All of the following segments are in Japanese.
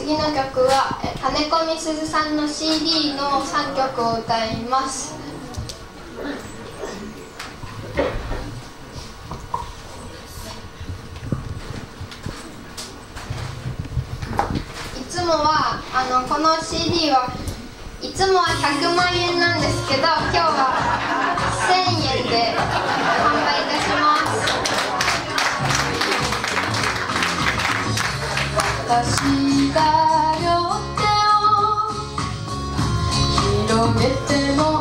次の曲は金子みすずさんの CD の3曲を歌いますいつもはあのこの CD はいつもは100万円なんですけど今日は1000円で。私が両手を広げても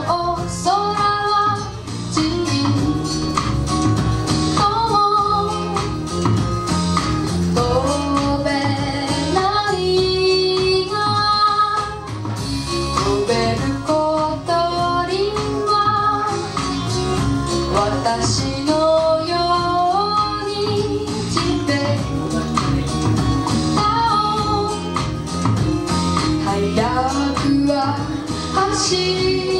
僕は走る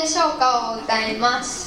でしょうか」を歌います。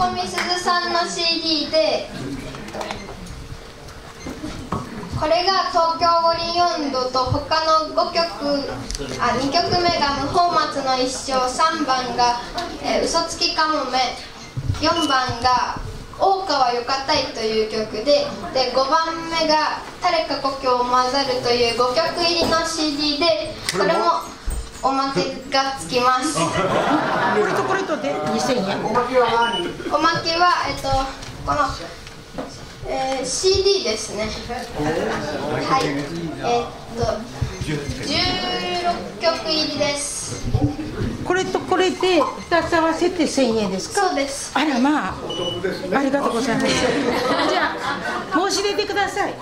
が金子みすずさんの CD でこれが東京五輪音頭と他の5曲あ2曲目が「無法松の一生」3番が「えー嘘つきかもめ」4番が「大川よかたい」という曲でで5番目が「誰か故郷を混ざる」という5曲入りの CD でこれもおまけがつきます。これとこれとで2000円。おまけはえっとこの、えー CD ですね。はい。えっと16曲入りです。これとこれで2つ合わせて1000円ですか？そうです。あらまあありがとうございます。じゃあ申し出てください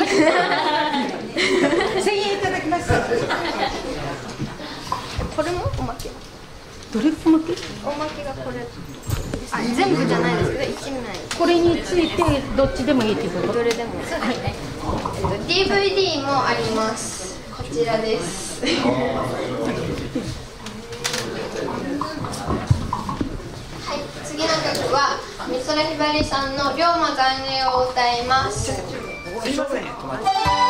1000円いただきます。これもおまけ？どれこのけ？おまけがこれ。あ全部じゃないですけど1枚。これについてどっちでもいいってこと？どれでもはい、えっと、DVD もあります。こちらです。はい。次の曲は美空ひばりさんの「龍馬残念」を歌います「すいません。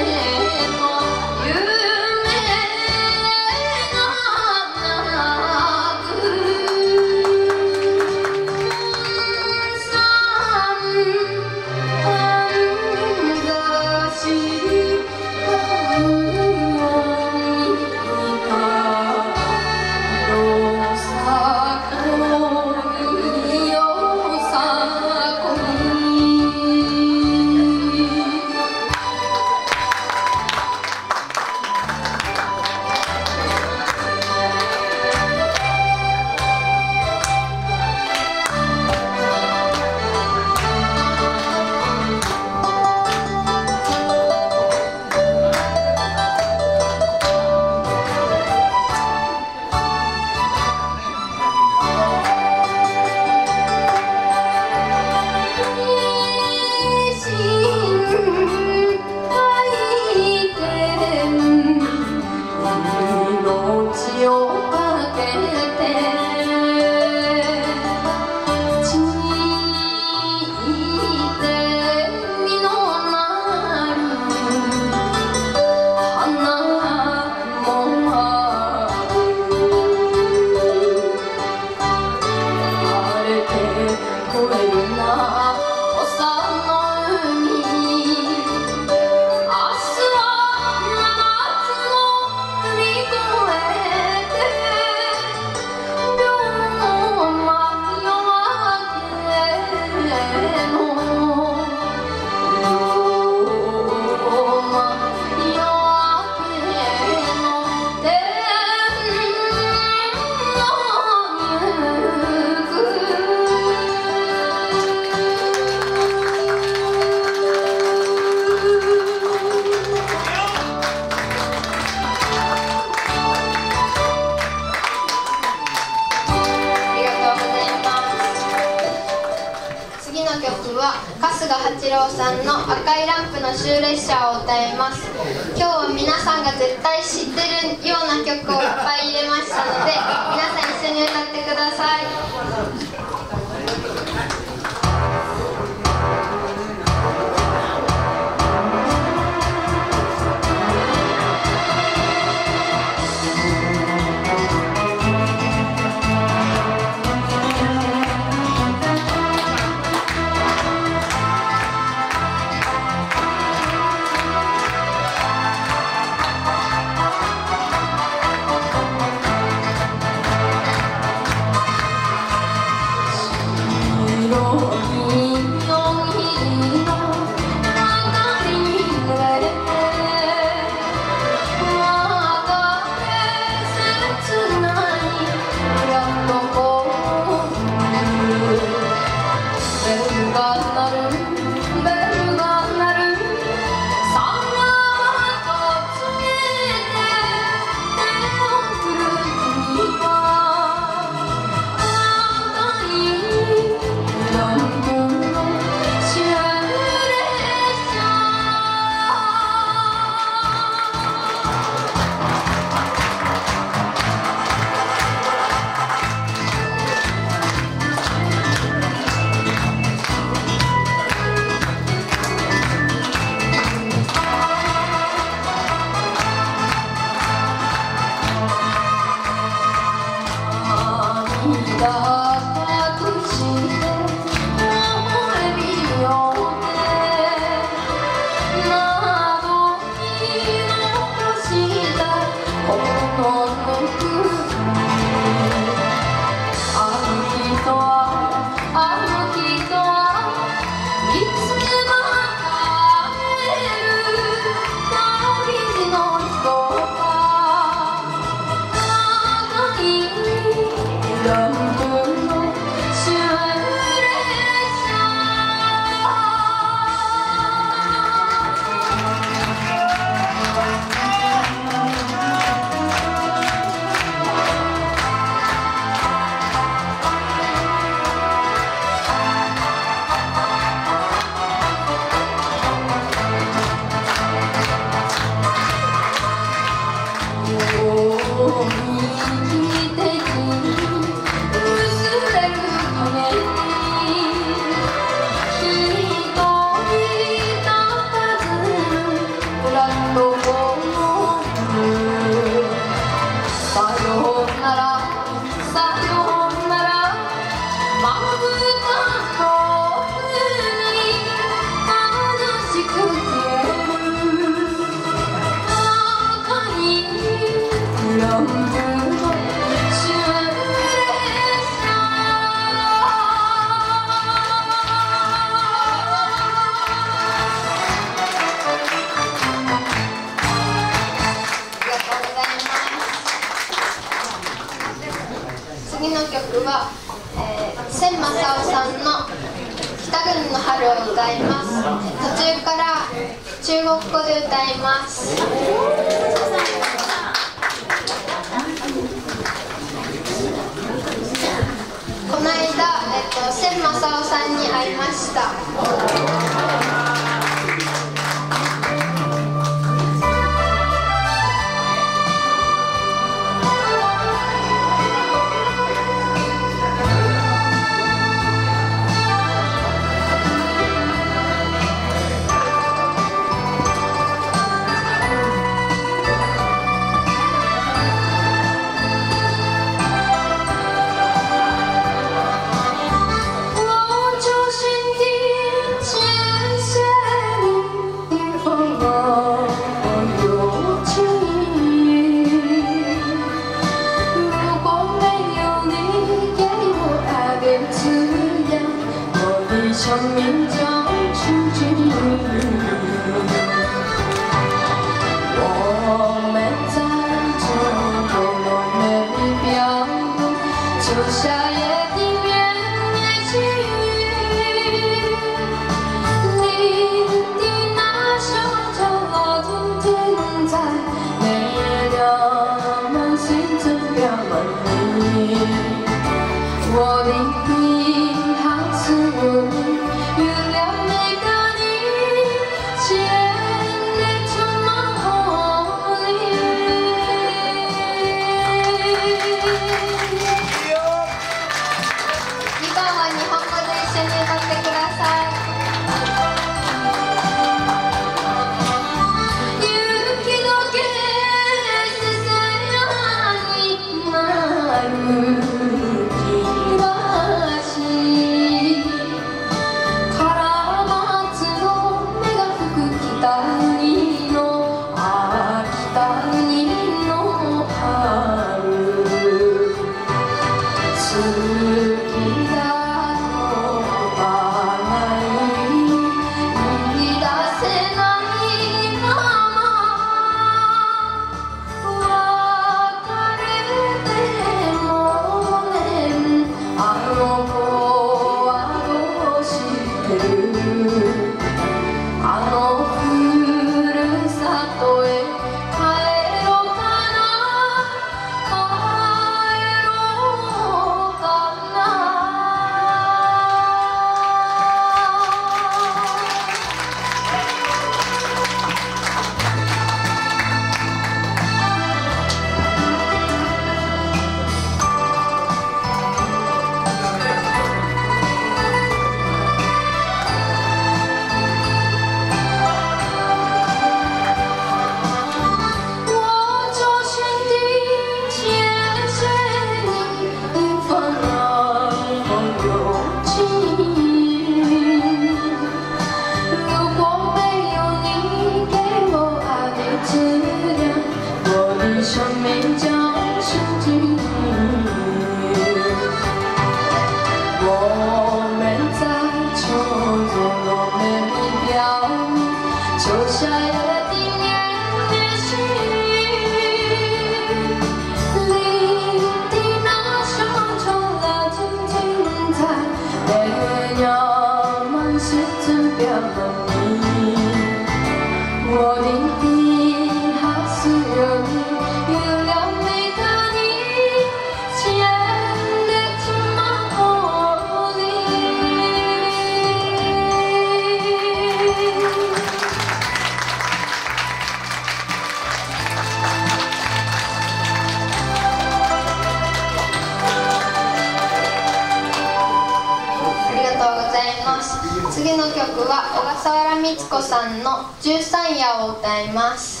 さんの十三夜を歌います。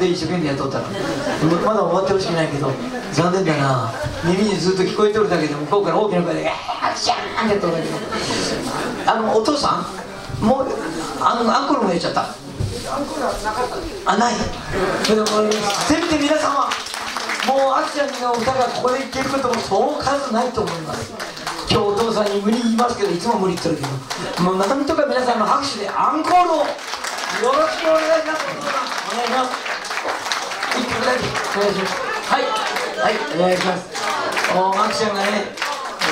で一生懸命やっとったらまだ終わってほしくないけど残念だな。耳にずっと聞こえてるだけで向こうから大きな声で「えー、シャーン!」ってやったんだけどあのお父さんもうあのアンコールもやっちゃった。あない。それでもせめて皆様もうあきちゃんの歌がここで聴けることもそう数ないと思います。今日お父さんに無理言いますけどいつも無理言ってるけど。もうなんとか皆さんの拍手でアンコールを。よろしくお願いします。お願いします。はいはいお願いします。おあきちゃんがね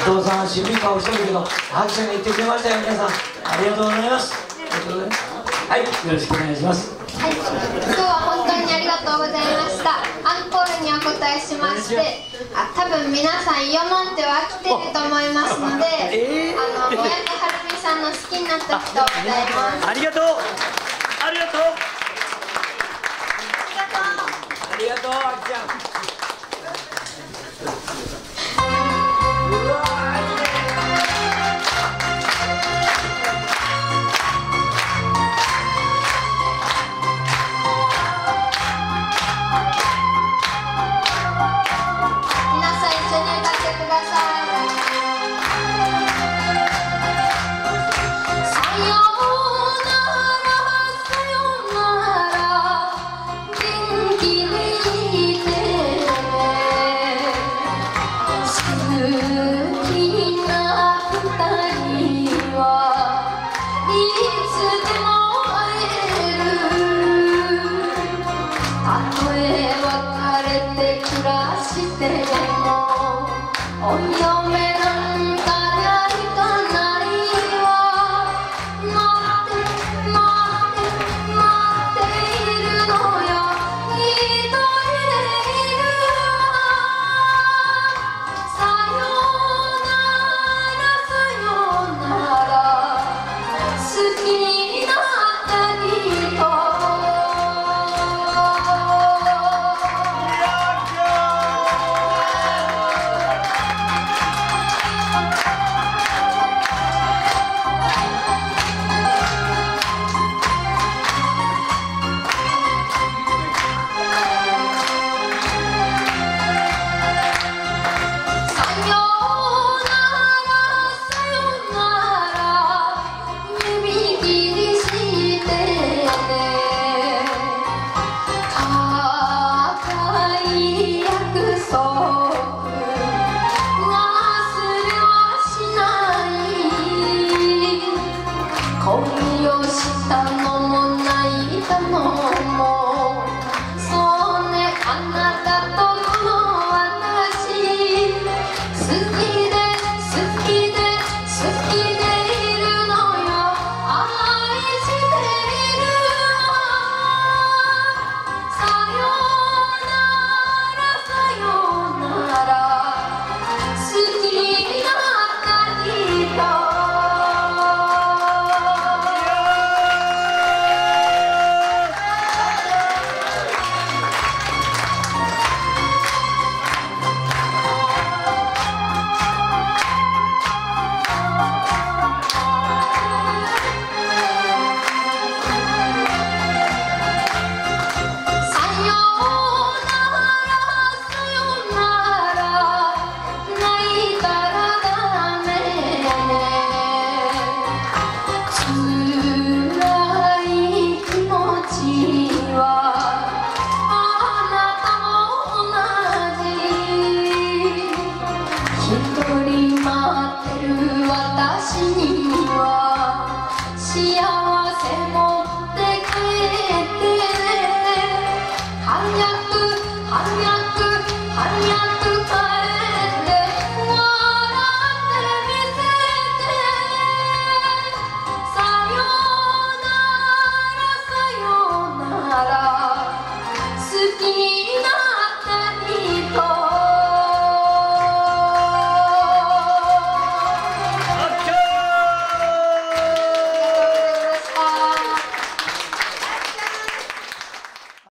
お父さんは渋い顔してるけどあきちゃんが言ってくれましたよ皆さん。ありがとうございます。ありがとうございますはいよろしくお願いします。はい、今日は本当にありがとうございました。アンコールにお答えしまして、あ、多分皆さんイヨマンテは来てると思いますので、えー？あの三宅はるみさんの好きになった人を歌います。ありがとう。ありがとうあり